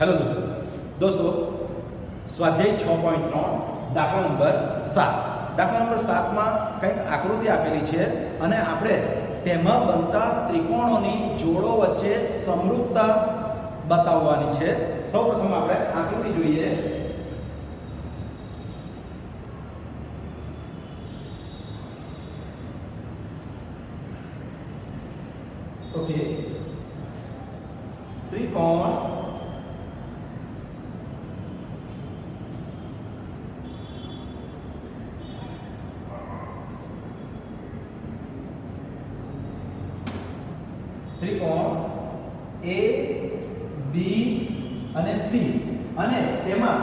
Hello દોસ્તો. દોસ્તો, સ્વાધ્યાય છ પોઈન્ટ ત્રણ, દાખલા નંબર સાત. દાખલા નંબર સાતમાં કંઈક આકૃતિ આપેલી છે અને આપણે તેમાં બનતા ત્રિકોણોની જોડો વચ્ચે સમૃદ્ધતા બતાવવાની છે. સૌપ્રથમ આપણે આકૃતિ જોઈએ. ઓકે. ત્રિકોણ એ બી અને સી અને તેમાં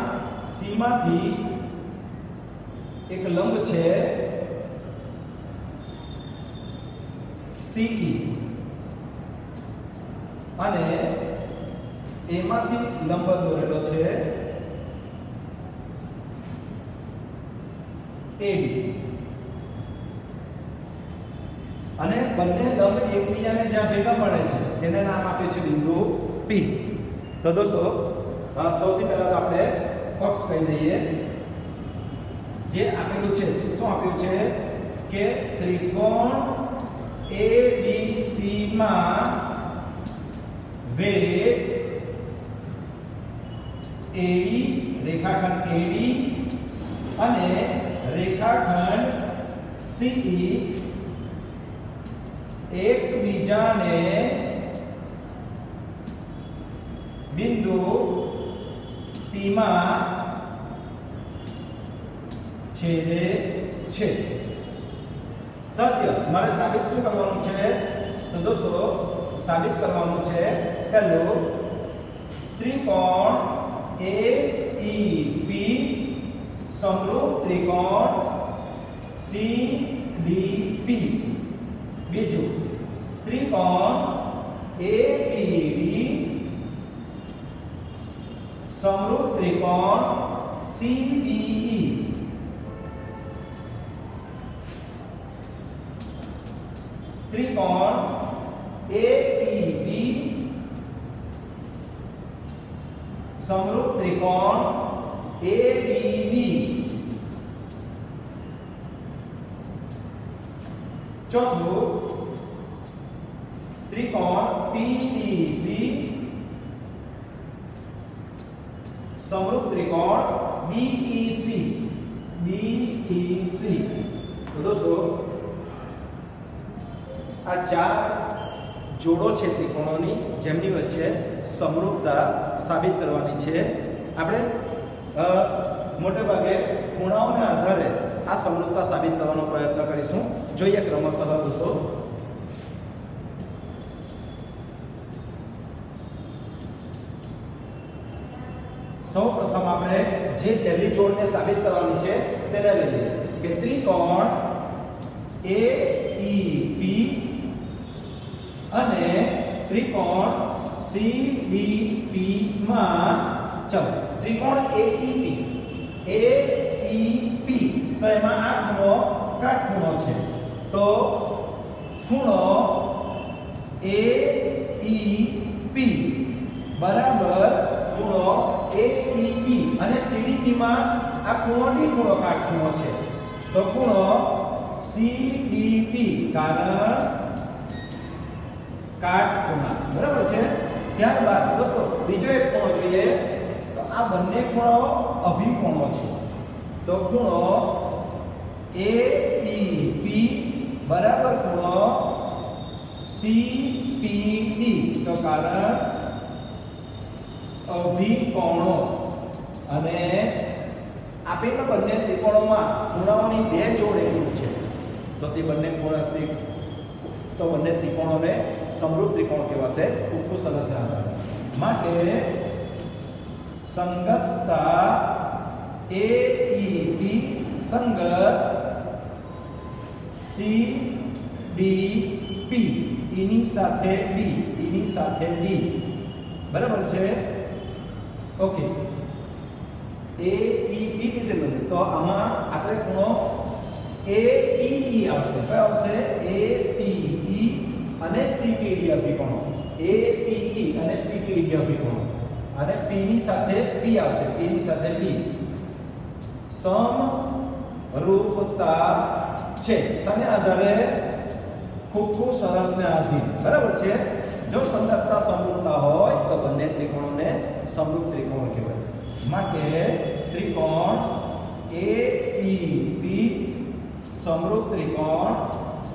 સીમાંથી એક લંબ છે સીઈ. અને એમાંથી લંબ દોરેલો છે એબી. અને બંને લંબ એકબીજાને જ્યાં ભેગા પડે છે તેને નામ આપે છે બિંદુ પી. તો દોસ્તો સૌથી પહેલા તો આપણે પક્ષ કહી દઈએ. જે આપેલું છે, શું આપ્યું છે? કે ત્રિકોણ એ બી સી માં વેગ એડી, રેખાખંડ એડી અને રેખાખંડ સીઈ એકબીજાને બિંદુ P માં છેદે છે સત્ય મારે સાબિત શું કરવાનું છે તો દોસ્તો સાબિત કરવાનું છે પહેલું ત્રિકોણ AEP સમરૂપ ત્રિકોણ CDP બીજું ત્રિકોણ ABD સમરૂપ ત્રિકોણ CBE ત્રિકોણ AEB સમરૂપ ત્રિકોણ ABB ચોથું ત્રિકોણ PDC સમરૂપ ત્રિકોણ BEC BEC તો દોસ્તો, આ ચાર જોડો છે ત્રિકોણોની, જેમની વચ્ચે સમરૂપતા સાબિત કરવાની છે. આપણે મોટે ભાગે ખૂણાઓને આધારે આ સમરૂપતા સાબિત કરવાનો પ્રયત્ન કરીશું. જોઈએ ક્રમશઃ દોસ્તો સૌ આપણે જે પહેલી જોડને સાબિત કરવાની છે તેને લઈએ. કે ત્રિકોણ એ ઈ પી અને ત્રિકોણ સી ડી પી માં ચલો. ત્રિકોણ AEP AEP તો એમાં આ ખૂણો કાટખૂણો છે. તો ખૂણો AEP બરાબર ખૂણો AEP અને CDP માં આ ખૂણો ડી ખૂણો કાટખૂણો છે. તો ખૂણો CDP કારણ કાટખૂણા. બરાબર છે? ત્યારબાદ દોસ્તો, બીજો એક ખૂણો જોઈએ, તો આ બંને ખૂણો અભિકોણો છે. તો ખૂણો AEP બરાબર ખૂણો CPD તો કારણ અભિકોણો. અને આપેલા બંને ત્રિકોણોમાં ખૂણાઓની બે જોડ એટલું છે. તો તે બંને ત્રિ તો બંને ત્રિકોણોને સમરૂપ ત્રિકોણ કહેવાશે ખૂબ ખૂબ માટે સંગતતા એ ઈ સંગત સી સંગત પી. એની સાથે ડી. એની સાથે ડી. બરાબર છે? ઓકે એ ઈ બી રીતે બને. તો આમાં આટલે ખૂણો એ પી ઈ આવશે. કયો આવશે? એ પી ઈ અને સીપીડી અભિકોણો. એ પી ઈ અને સીપીડી અભિકોણો. અને પી ની સાથે પી આવશે. P ની સાથે સમ સમરૂપતા છે. સને આધારે ખૂબ ખૂબ શરતને આધીન. બરાબર છે? જો સંગતતા સમરૂપતા હોય, તો બંને ત્રિકોણોને સમરૂપ ત્રિકોણ કહેવાય. માટે ત્રિકોણ એ પી સમરૂપ ત્રિકોણ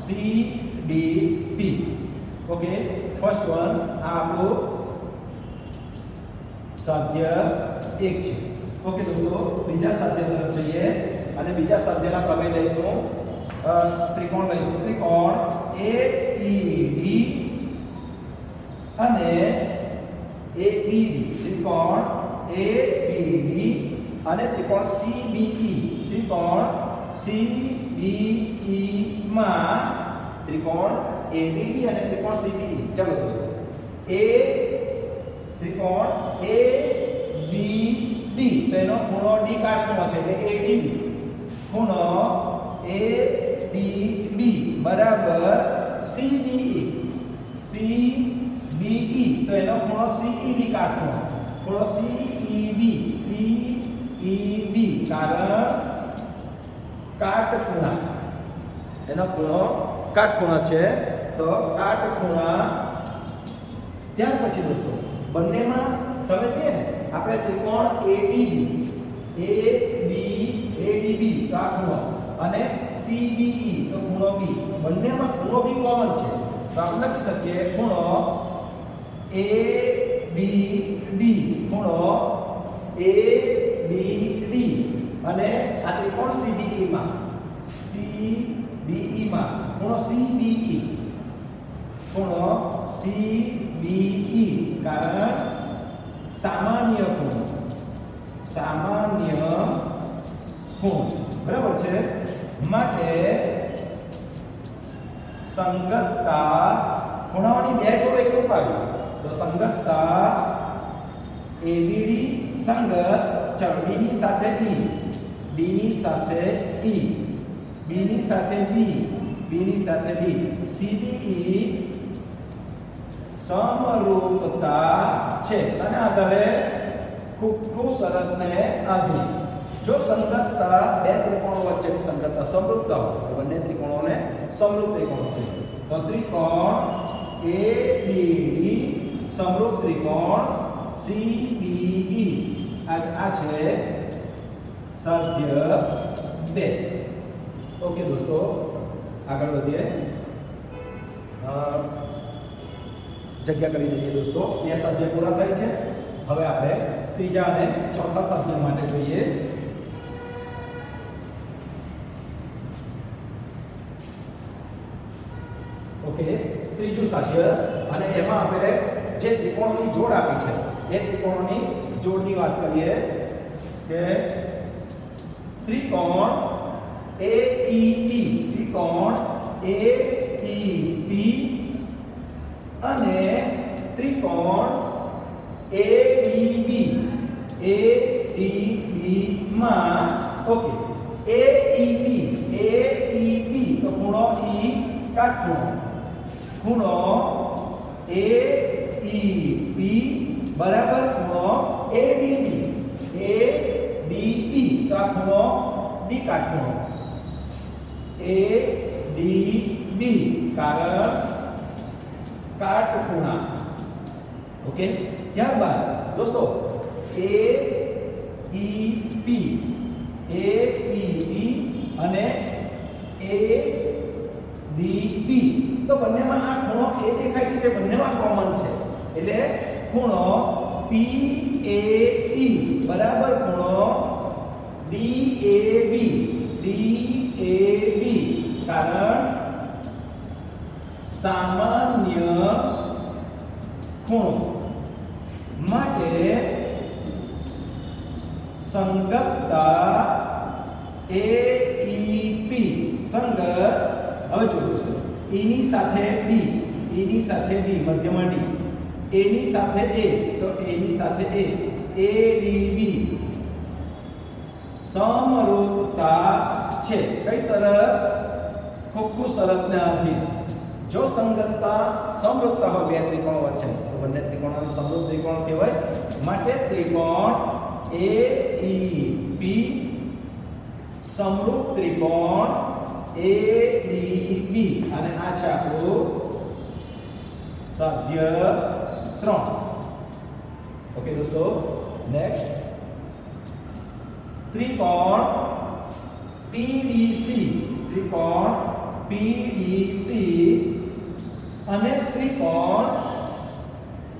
CDP ઓકે ફર્સ્ટ વન આ આપણું સાધ્ય એક છે. ઓકે દોસ્તો, બીજા સાધ્ય તરફ જઈએ અને બીજા સાધ્યના પ્રમેય લઈશું. ત્રિકોણ લઈશું. ત્રિકોણ AED અને ABD ત્રિકોણ ABD અને ત્રિકોણ CBE ત્રિકોણ CBE માં ત્રિકોણ ABD અને ત્રિકોણ CBE ચાલો દોસ્તો A, ત્રિકોણ ABD તો એનો ખૂણો D કાટખૂણો છે એટલે ADB ખૂણો ADB બરાબર CBE CBE તો એનો ખૂણો CEB કાઢો ખૂણો CEB CEB કારણ કાટખૂણા એનો ખૂણો કાટખૂણા છે તો કાટખૂણા ત્યાર પછી દોસ્તો બંનેમાં તમે કહીએ ને આપણે ત્રિકોણ ADB AB ADB તો આ ખૂણો અને CBE તો ખૂણો B. બંનેમાં ખૂણો B કોમન છે તો આપણે લખી શકીએ ખૂણો ABD ખૂણો ABD અને આ ત્રિકોણ CBE માં. CBE માં. ખૂણો CBE ખૂણો CBE કારણ સામાન્ય ખૂણો. સામાન્ય ખૂણો. બરાબર છે? માટે સંગતતા ખૂણાઓની બે જોડે એક રૂપ આવ્યું તો સંગતતા એબીડી સંગત ચાલો D ની સાથે ઈ ડીની સાથે ઈ બીની સાથે બી બીની સાથે બી સીબીઈ સમરૂપતા છે શાને આધારે ખૂબ ખૂબ શરતને આધીન જો સંગતતા બે ત્રિકોણો વચ્ચેની સંગતતા સમૃદ્ધ હોય તો બંને ત્રિકોણોને સમૃદ્ધ ત્રિકોણ તો ત્રિકોણ ABD સમરૂપ ત્રિકોણ CBE આ આ છે સાધ્ય બે. ઓકે દોસ્તો, આગળ વધીએ. જગ્યા કરી દઈએ, દોસ્તો. બે સાધ્ય પૂરા થાય છે. હવે આપણે ત્રીજા અને ચોથા સાધ્ય માટે જોઈએ. ઓકે ત્રીજું સાધ્ય. અને એમાં આપણે જે ત્રિકોણની જોડ આપી છે. એ ત્રિકોણની જોડની વાત કરીએ કે ત્રિકોણ AEP ત્રિકોણ AEP અને ત્રિકોણ ADB ADB માં ઓકે AEP AEP તો ખૂણો E કાટખૂણો. ખૂણો AEP બરાબર ખૂણો ADB ADB તો આ ખૂણો D કાટખૂણો ADB કારણ કાટખૂણા ઓકે ત્યારબાદ દોસ્તો A E P, A E P અને A D P તો બંનેમાં આ ખૂણો A દેખાય છે તે બંનેમાં કોમન છે એટલે ખૂણો PAE E બરાબર ખૂણો DAB DAB કારણ સામાન્ય ખૂણો માટે સંગતતા AEP સંગત, હવે જો છે. E સાથે D એની સાથે D, મધ્યમાં D. A ની સાથે એ, તો એની સાથે એ. એડીબી સમરૂપતા છે. કઈ શરત? ખોખું શરતને આધીન. જો સંગતતા સમરૂપતા હોય, બે ત્રિકોણ વચ્ચે. તો બંને ત્રિકોણોને સમરૂપ ત્રિકોણ કહેવાય. માટે ત્રિકોણ એ ઈ પી સમરૂપ ત્રિકોણ એ ડી બી. અને આ છે આપણું સાધ્ય ત્રણ. ઓકે દોસ્તો નેક્સ્ટ ત્રિકોણ પીડીસી ત્રિકોણ પીડીસી અને ત્રિકોણ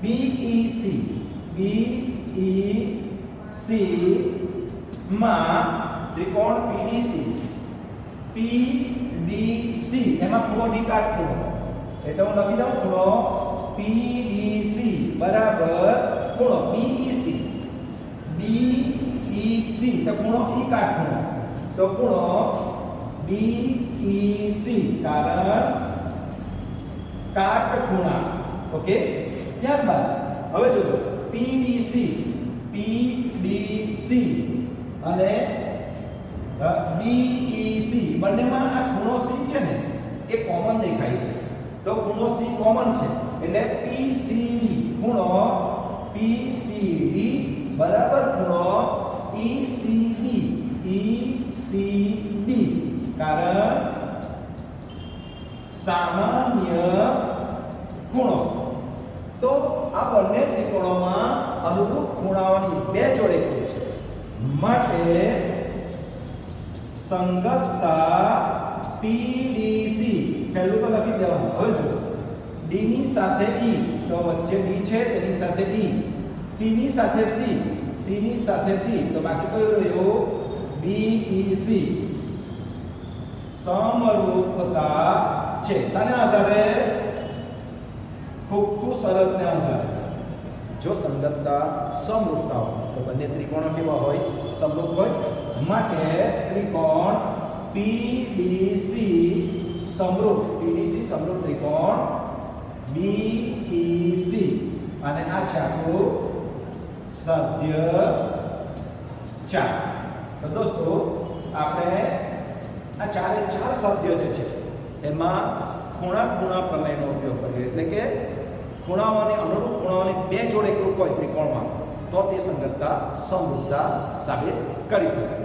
બીઈસી બીઈસી માં ત્રિકોણ પીડીસી પીડીસી એમાં ખૂણો ડી કાટખૂણો એટલે હું લખી દઉં ખૂણો પીડીસી બરાબર. ખૂણો બીઈસી બીઈસી તો ખૂણો ઈ કાટખૂણો તો ખૂણો બીઈસી કારણ કાટખૂણા. ઓકે? ત્યારબાદ, હવે જોજો. પીડીસી પીડીસી અને બીઈસી બંનેમાં આ ખૂણો સી છે ને? એ કોમન દેખાય છે. તો ખૂણો સી કોમન છે. એટલે PCD ખૂણો પીસીડી બરાબર ખૂણો ECD ECD કારણ સામાન્ય ખૂણો. તો આ બંને ત્રિકોણોમાં અનુરૂપ ખૂણાઓની બે જોડે છે. માટે સંગતતા પીડીસી પહેલું તો લખી દેવાનું. હવે જો ડી ની સાથે ઈ, તો વચ્ચે ડી છે તેની સાથે ઈ. સી ની સાથે સી સી ની સાથે સી. તો બાકી કયો રહ્યો? બી ઈ સી સમરૂપતા છે. સાને આધારે? ખૂબતું શરતને આધારે. જો સંગતતા સમરૂપતા હોય તો બંને ત્રિકોણો કેવા હોય? સમરૂપ હોય. માટે ત્રિકોણ પીડીસી સમરૂપ. પીડીસી સમરૂપ ત્રિકોણ બીઈસી અને આ છે આપણું સદ્ય ચાર. તો દોસ્તો, આપણે આ ચારે ચાર સદ્ય જે છે, એમાં ખૂણા ખૂણા પ્રમેયનો ઉપયોગ કર્યો એટલે કે ખૂણાઓની અનુરૂપ ખૂણાઓની બે જોડે હોય ત્રિકોણમાં, તો તે સંગતતા સમૃદ્ધતા સાબિત કરી શકાય.